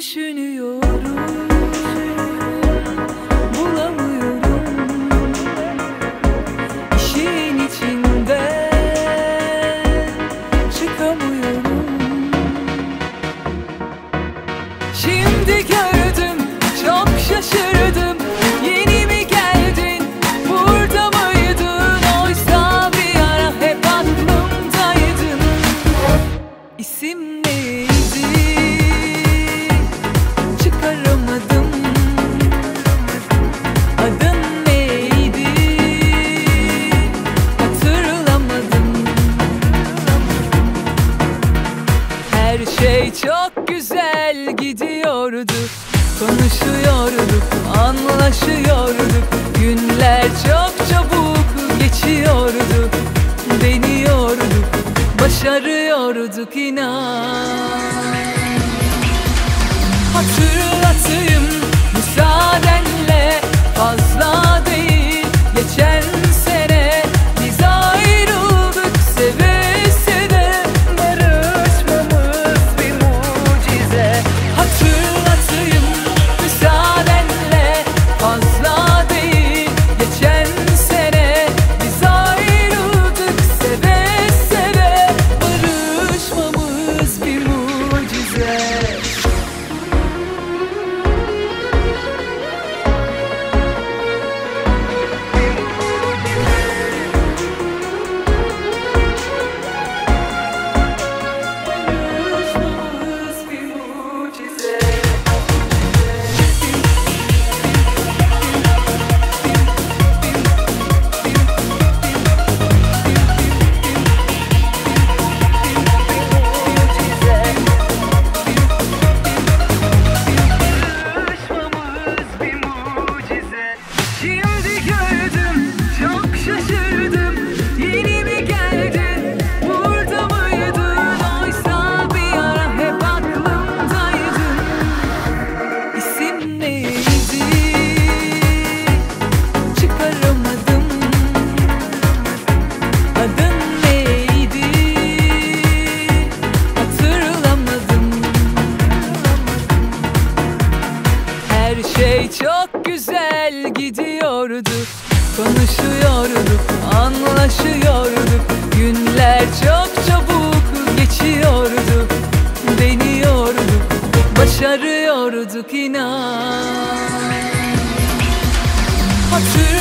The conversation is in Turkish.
düşünüyorum. şey çok güzel gidiyordu. Konuşuyorduk, anlaşıyorduk Günler çok çabuk geçiyordu. Deniyorduk, başarıyorduk inan. Hatırlıyorum şey çok güzel gidiyordu. Konuşuyorduk, anlaşıyorduk Günler çok çabuk geçiyordu. Deniyorduk, başarıyorduk inan. Hatır